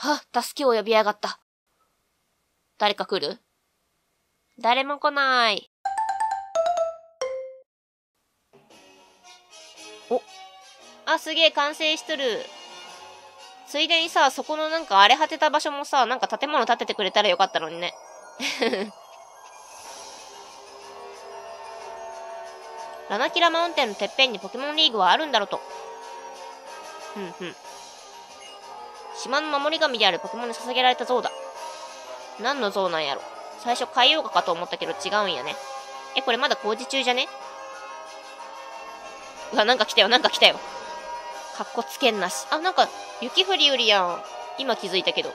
は、助けを呼びやがった。誰か来る？誰も来ない。お。あ、すげえ、完成しとる。ついでにさ、そこのなんか荒れ果てた場所もさ、なんか建物建ててくれたらよかったのにね。ラナキラマウンテンのてっぺんにポケモンリーグはあるんだろうと。ふんふん。島の守り神であるポケモンに捧げられた像だ。何の像なんやろ。最初海洋画かと思ったけど違うんやね。え、これまだ工事中じゃね？うわ、なんか来たよ、なんか来たよ。かっこつけんなし。あ、なんか、雪降りよりやん。今気づいたけど。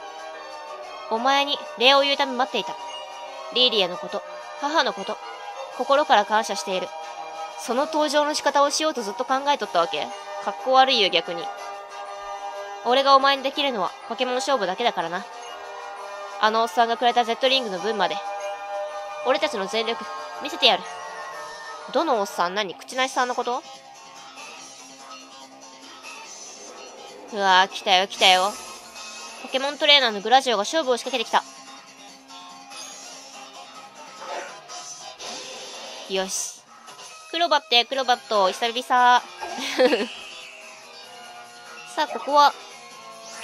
お前に礼を言うため待っていた。リーリアのこと、母のこと、心から感謝している。その登場の仕方をしようとずっと考えとったわけかっこ悪いよ、逆に。俺がお前にできるのはポケモン勝負だけだからな。あのおっさんがくれた Z リングの分まで。俺たちの全力、見せてやる。どのおっさん何口なしさんのこと？うわー、来たよ来たよ。ポケモントレーナーのグラジオが勝負を仕掛けてきた。よし。クロバットクロバット、久々。さあ、ここは、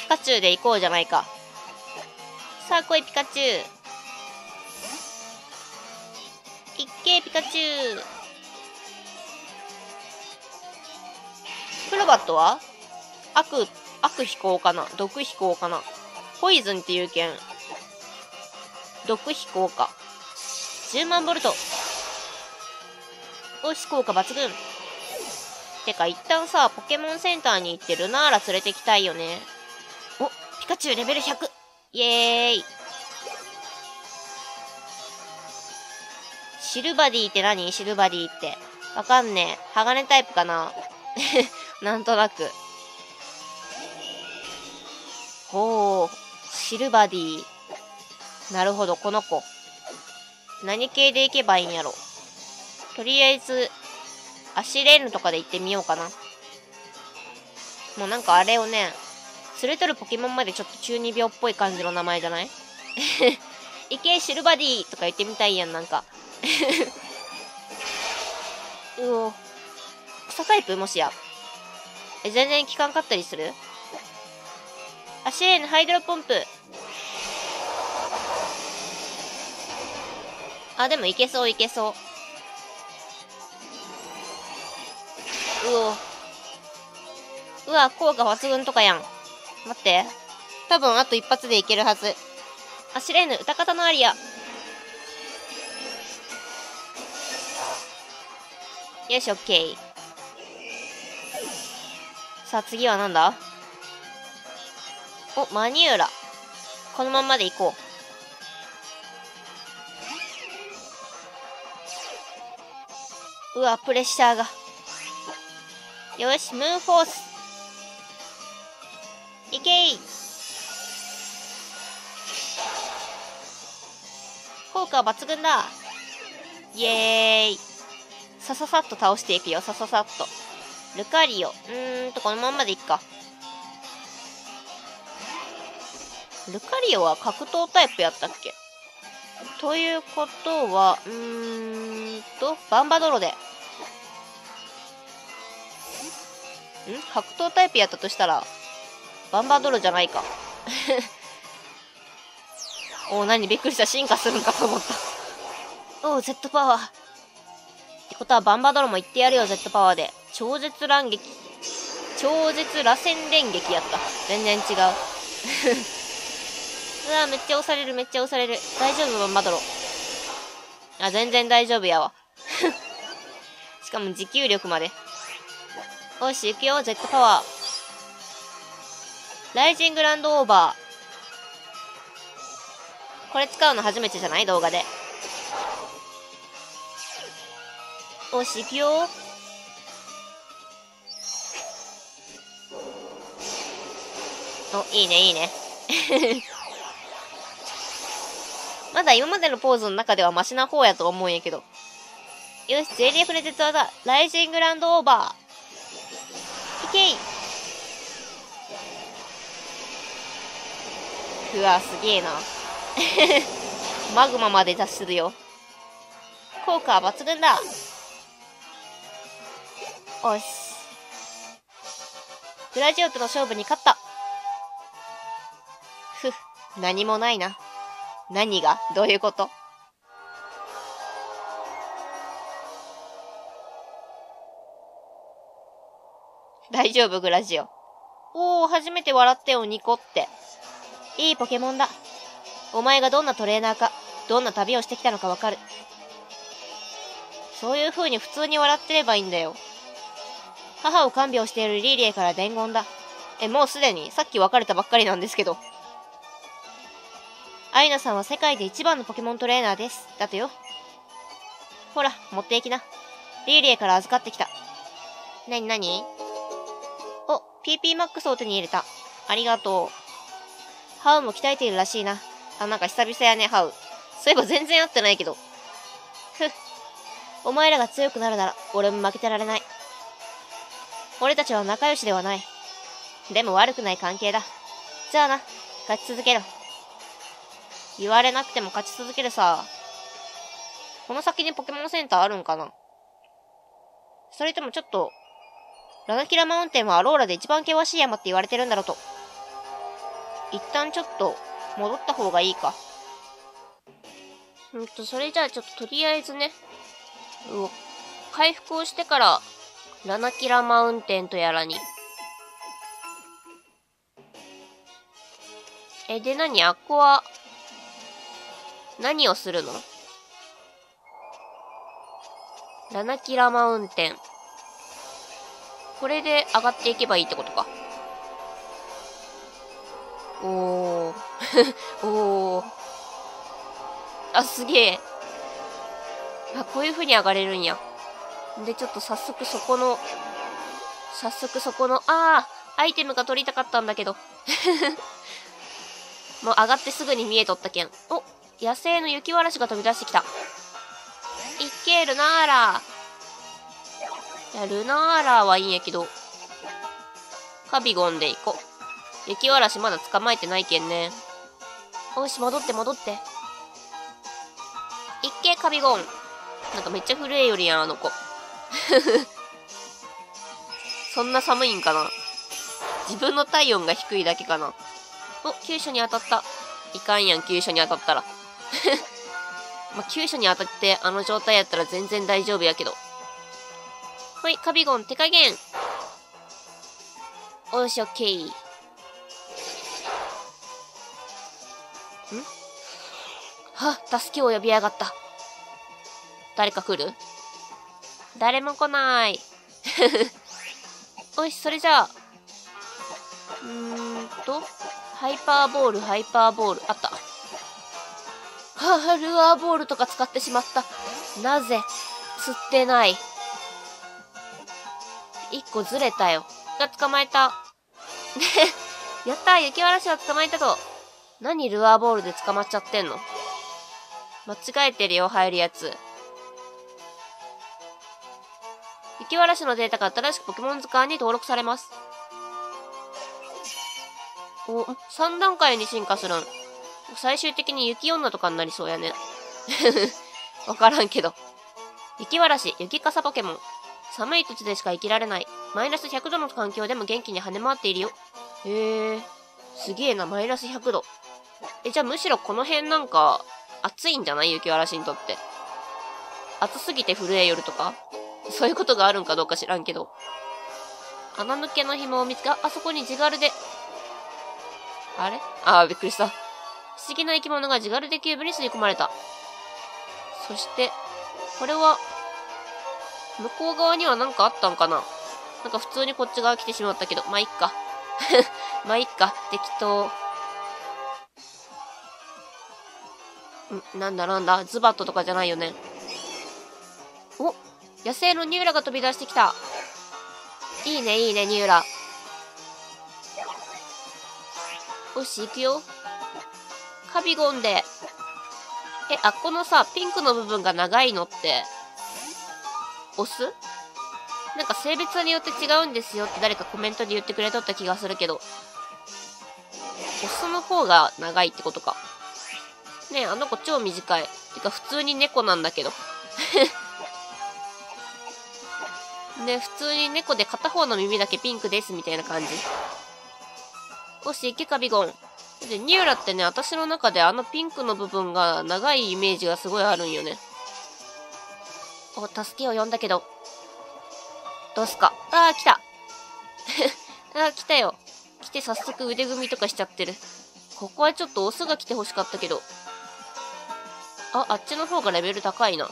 カチュウで行こうじゃないか。さあ、来い、ピカチュウ。いっけ、ピカチュウ。クロバットは？悪悪飛行かな？毒飛行かな？ポイズンっていう剣。毒飛行か。10万ボルト。おし、効果抜群。てか、一旦さ、ポケモンセンターに行ってルナーラ連れてきたいよね。カチュウレベル100。イエーイ。シルバディって何？シルバディって。わかんねえ。鋼タイプかな？なんとなく。ほう、シルバディ。なるほど、この子。何系でいけばいいんやろ？とりあえず、アシレーヌとかで行ってみようかな。もうなんかあれをね、連れとるポケモンまでちょっと中二病っぽい感じの名前じゃない？いけ、シルバディとか言ってみたいやん、なんか。うお。草タイプ？もしや。え、全然効かんかったりする？足へのハイドロポンプ。あ、でもいけそういけそう。うお。うわ、効果抜群とかやん。待って。多分あと一発でいけるはず。アシレーヌ、歌方のアリア。よし、オッケー。さあ、次はなんだ？お、マニューラ。このままで行こう。うわ、プレッシャーが。よし、ムーンフォース。いけい効果は抜群だイエーイさささっと倒していくよ、さささっと。ルカリオ。うーんと、このままでいっか。ルカリオは格闘タイプやったっけ？ということは、うーんと、バンバドロで。ん？格闘タイプやったとしたら、バンバドロじゃないか。おお、何びっくりした。進化するんかと思った。おお、Z パワー。ってことは、バンバドロも言ってやるよ、Z パワーで。超絶乱撃。超絶螺旋連撃やった。全然違う。うわ、めっちゃ押される、めっちゃ押される。大丈夫、バンバドロ。あ、全然大丈夫やわ。しかも持久力まで。よし、行くよ、Z パワー。ライジングランドオーバー。これ使うの初めてじゃない？動画で。おし、行くよ。お、いいね、いいね。まだ今までのポーズの中ではマシな方やと思うんやけど。よし、全力で絶技。ライジングランドオーバー。いけいうわ、すげえな。マグマまで達するよ。効果は抜群だ。おし。グラジオとの勝負に勝った。ふ、何もないな。何が？どういうこと？大丈夫、グラジオ。おー、初めて笑ってよ、ニコって。いいポケモンだ。お前がどんなトレーナーか、どんな旅をしてきたのかわかる。そういう風に普通に笑ってればいいんだよ。母を看病しているリリエから伝言だ。え、もうすでに、さっき別れたばっかりなんですけど。アイナさんは世界で一番のポケモントレーナーです。だとよ。ほら、持っていきな。リリエから預かってきた。なになにお、PPMAX を手に入れた。ありがとう。ハウも鍛えているらしいな。あ、なんか久々やね、ハウ。そういえば全然会ってないけど。ふっ。お前らが強くなるなら、俺も負けてられない。俺たちは仲良しではない。でも悪くない関係だ。じゃあな、勝ち続けろ。言われなくても勝ち続けるさ。この先にポケモンセンターあるんかなそれともちょっと、ラナキラマウンテンはアローラで一番険しい山って言われてるんだろうと。一旦ちょっと、戻った方がいいか。うんと、それじゃあちょっととりあえずね、う回復をしてから、ラナキラマウンテンとやらに。え、で何？あっこは、何をするの？ラナキラマウンテン。これで上がっていけばいいってことか。おー。おー。あ、すげえ。あ、こういう風に上がれるんや。で、ちょっと早速そこの、早速そこの、あー、アイテムが取りたかったんだけど。もう上がってすぐに見えとったけん。お、野生の雪わらしが飛び出してきた。いけ、ルナーラいや、ルナーラはいいんやけど、カビゴンで行こう。雪わらしまだ捕まえてないけんね。よし、戻って戻って。いっけ、カビゴン。なんかめっちゃ古いよりやん、あの子。そんな寒いんかな自分の体温が低いだけかなお、急所に当たった。いかんやん、急所に当たったら。まあ急所に当たってあの状態やったら全然大丈夫やけど。ほい、カビゴン、手加減。おし、オッケー。んは、助けを呼びやがった。誰か来る？誰も来ない。おいし、それじゃあ。うーんと、ハイパーボール、ハイパーボール、あった。はあ、ルアーボールとか使ってしまった。なぜ、釣ってない。一個ずれたよ。が捕まえた。やった雪わらしは捕まえたと。何ルアーボールで捕まっちゃってんの？間違えてるよ、入るやつ。雪わらしのデータが新しくポケモン図鑑に登録されます。お、3段階に進化するん。最終的に雪女とかになりそうやね。わからんけど。雪わらし、雪傘ポケモン。寒い土地でしか生きられない。マイナス100度の環境でも元気に跳ね回っているよ。へえ。すげえな、マイナス100度。え、じゃあむしろこの辺なんか、暑いんじゃない？雪わらしにとって。暑すぎて震えよるとか？そういうことがあるんかどうか知らんけど。穴抜けの紐を見つけ、あ、あそこに地軽で。あれ？ああ、びっくりした。不思議な生き物が地軽でキューブに吸い込まれた。そして、これは、向こう側には何かあったんかな？なんか普通にこっち側来てしまったけど、まあ、いっか。まあ、いっか。適当。んなんだなんだズバットとかじゃないよね。お野生のニューラが飛び出してきた。いいね、いいね、ニューラ。よし、行くよ。カビゴンで。え、あこのさ、ピンクの部分が長いのって、オス？なんか性別によって違うんですよって誰かコメントで言ってくれとった気がするけど。オスの方が長いってことか。ね、あの子超短い。てか普通に猫なんだけど。ね、普通に猫で片方の耳だけピンクですみたいな感じ。よし、行けかビゴン。で、ニューラってね、私の中であのピンクの部分が長いイメージがすごいあるんよね。お、助けを呼んだけど。どうすか？あー、来た。あー、来たよ。来て早速腕組みとかしちゃってる。ここはちょっとオスが来て欲しかったけど。あ、あっちの方がレベル高いな。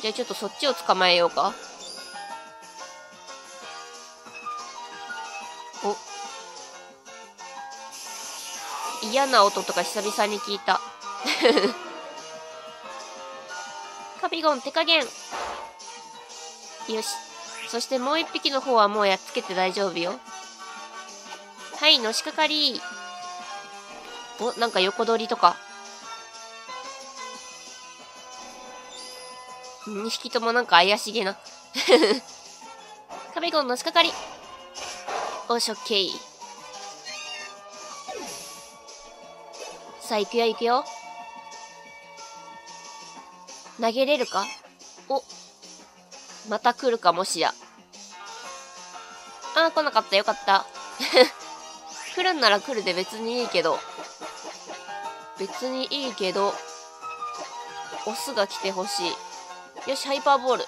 じゃあちょっとそっちを捕まえようか。お。嫌な音とか久々に聞いた。カビゴン手加減。よし。そしてもう一匹の方はもうやっつけて大丈夫よ。はい、のしかかり。お、なんか横取りとか。2匹ともなんか怪しげな。カビゴンのしかかり。おし、オッケー。さあ、行くよ、行くよ。投げれるか？お。また来るかもしや。あー、来なかった。よかった。来るんなら来るで別にいいけど。別にいいけど、オスが来てほしい。よし、ハイパーボール。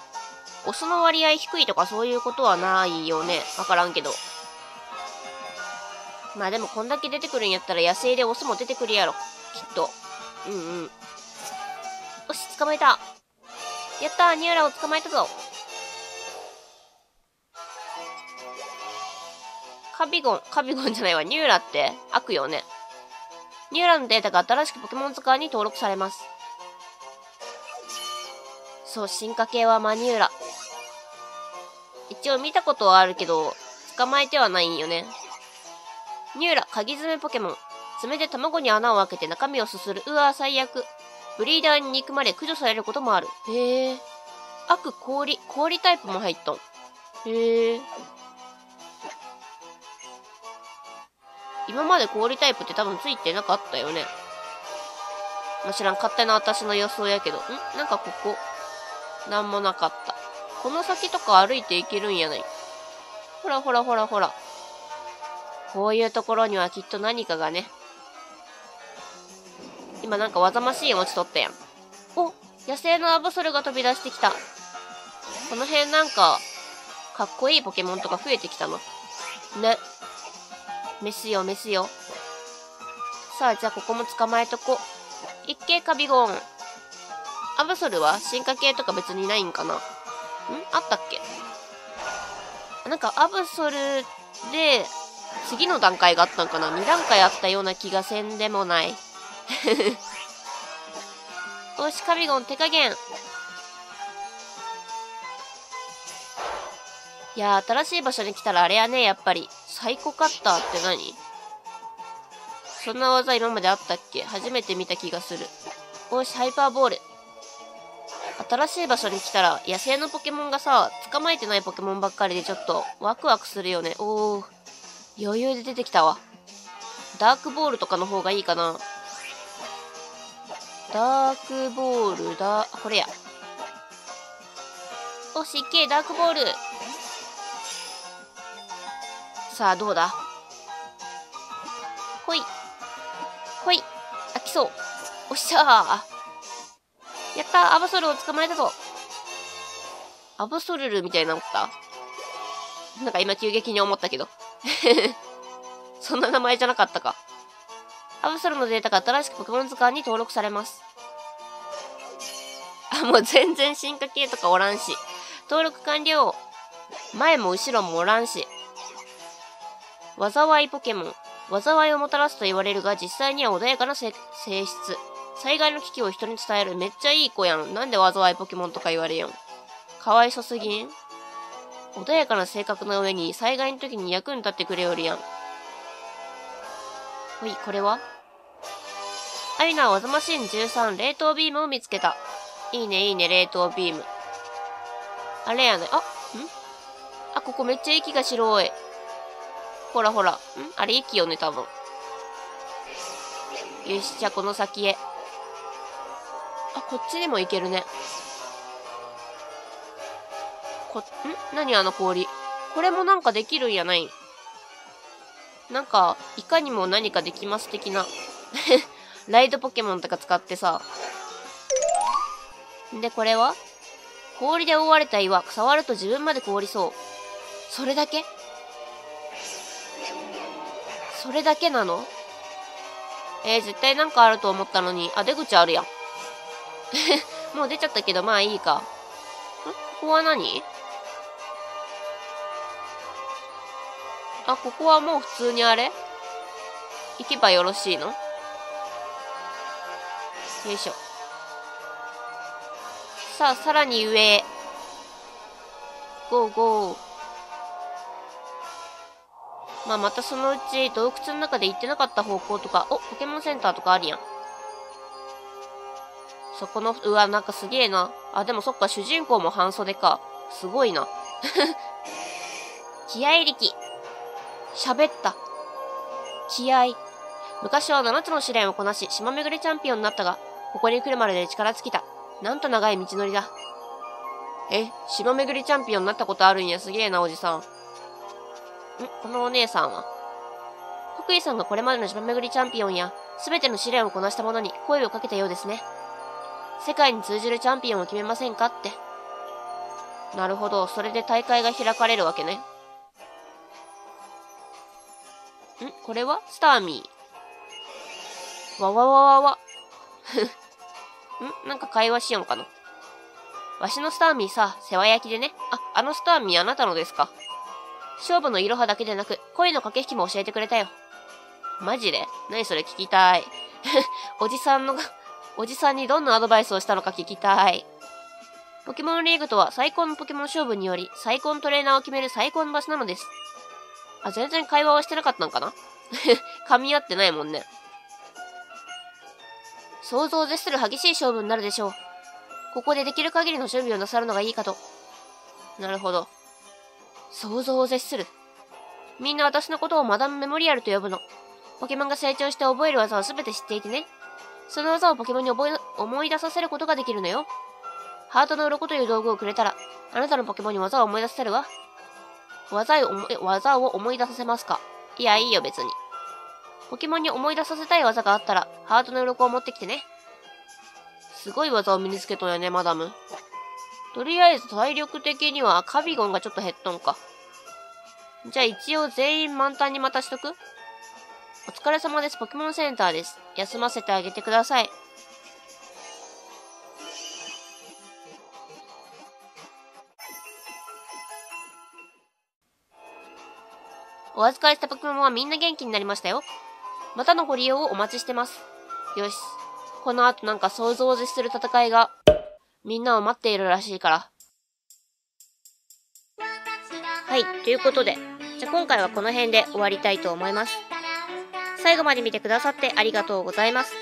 オスの割合低いとかそういうことはないよね。わからんけど。まあでもこんだけ出てくるんやったら野生でオスも出てくるやろ。きっと。うんうん。よし、捕まえた。やったー、ニューラを捕まえたぞ。カビゴン、カビゴンじゃないわ。ニューラって悪よね。ニューラのデータが新しくポケモン図鑑に登録されます。そう、進化系はマニューラ。一応見たことはあるけど、捕まえてはないんよね。ニューラ、鍵爪ポケモン。爪で卵に穴を開けて中身をすする。うわ最悪。ブリーダーに憎まれ駆除されることもある。へえ。悪氷、氷タイプも入っとん。へえ。今まで氷タイプって多分ついてなかったよね。まあ、知らん。勝手な私の予想やけど。ん？なんかここ、なんもなかった。この先とか歩いていけるんやない。ほらほらほらほら。こういうところにはきっと何かがね。今なんか技ましい持ち取ったやん。お野生のアブソルが飛び出してきた。この辺なんか、かっこいいポケモンとか増えてきたの。ね。メスよ、メスよ。さあ、じゃあここも捕まえとこ。一景カビゴン。アブソルは進化系とか別にないんかな？ん？あったっけ？なんかアブソルで次の段階があったんかな ?2 段階あったような気がせんでもない。よし、カビゴン手加減。いや新しい場所に来たらあれやね、やっぱり。サイコカッターって何？そんな技今まであったっけ？初めて見た気がする。よし、ハイパーボール。新しい場所に来たら、野生のポケモンがさ、捕まえてないポケモンばっかりでちょっとワクワクするよね。おー。余裕で出てきたわ。ダークボールとかの方がいいかな。ダークボールだ。これや。おし、いけ、ダークボール。さあ、どうだ？ほい。ほい。あ、来そう。おっしゃー。やったアブソルを捕まえたぞ。アブソルルみたいなのった？なんか今急激に思ったけど。そんな名前じゃなかったか。アブソルのデータが新しくポケモン図鑑に登録されます。あ、もう全然進化系とかおらんし。登録完了。前も後ろもおらんし。災いポケモン。災いをもたらすと言われるが、実際には穏やかな性質。災害の危機を人に伝える。めっちゃいい子やん。なんで災いポケモンとか言われよん。かわいそすぎん穏やかな性格の上に災害の時に役に立ってくれよるやん。ほい、これは？アイナはザマシン13冷凍ビームを見つけた。いいね、いいね、冷凍ビーム。あれやね。あ、ん？あ、ここめっちゃ息が白い。ほらほら。ん？あれ息よね、多分。よし、じゃあこの先へ。こっちにも行けるね。こ、ん？何あの氷？これもなんかできるんやない？なんか、いかにも何かできます的な。ライドポケモンとか使ってさ。で、これは？氷で覆われた岩、触ると自分まで凍りそう。それだけ？それだけなの？えー、絶対なんかあると思ったのに。あ、出口あるやん。もう出ちゃったけど、まあいいか。ん？ここは何？あ、ここはもう普通にあれ？行けばよろしいの？よいしょ。さあ、さらに上へ。ゴーゴー。まあ、またそのうち洞窟の中で行ってなかった方向とか、お、ポケモンセンターとかあるやん。そこの、うわ、なんかすげえな。あ、でもそっか、主人公も半袖か。すごいな。気合力。喋った。気合。昔は7つの試練をこなし、島巡りチャンピオンになったが、ここに来るまでで力尽きた。なんと長い道のりだ。え、島巡りチャンピオンになったことあるんや。すげえな、おじさん。ん？このお姉さんは？福井さんがこれまでの島巡りチャンピオンや、すべての試練をこなした者に声をかけたようですね。世界に通じるチャンピオンを決めませんかって。なるほど。それで大会が開かれるわけね。ん？これは？スターミー。わわわわわ。ん？なんか会話しよんかな。わしのスターミーさ、世話焼きでね。あ、あのスターミーあなたのですか。勝負のいろはだけでなく、恋の駆け引きも教えてくれたよ。マジで？何それ？聞きたい。おじさんの、おじさんにどんなアドバイスをしたのか聞きたい。ポケモンリーグとは最高のポケモン勝負により、最高のトレーナーを決める最高の場所なのです。あ、全然会話はしてなかったんかな？噛み合ってないもんね。想像を絶する激しい勝負になるでしょう。ここでできる限りの準備をなさるのがいいかと。なるほど。想像を絶する。みんな私のことをマダムメモリアルと呼ぶの。ポケモンが成長して覚える技を全て知っていてね。その技をポケモンに覚え思い出させることができるのよ。ハートの鱗という道具をくれたら、あなたのポケモンに技を思い出させるわ。技を思い、技を思い出させますか？いや、いいよ別に。ポケモンに思い出させたい技があったら、ハートの鱗を持ってきてね。すごい技を身につけとんやね、マダム。とりあえず体力的にはカビゴンがちょっと減っとんか。じゃあ一応全員満タンにまたしとく？お疲れ様です。ポケモンセンターです。休ませてあげてください。お預かりしたポケモンはみんな元気になりましたよ。またのご利用をお待ちしてます。よし。この後なんか想像を絶する戦いが、みんなを待っているらしいから。はい、ということで、じゃあ今回はこの辺で終わりたいと思います。最後まで見てくださってありがとうございます。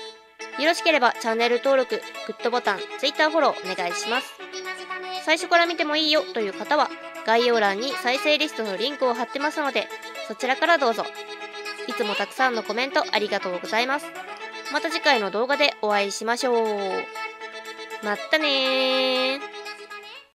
よろしければチャンネル登録、グッドボタン、Twitter フォローお願いします。最初から見てもいいよという方は、概要欄に再生リストのリンクを貼ってますので、そちらからどうぞ。いつもたくさんのコメントありがとうございます。また次回の動画でお会いしましょう。まったねー。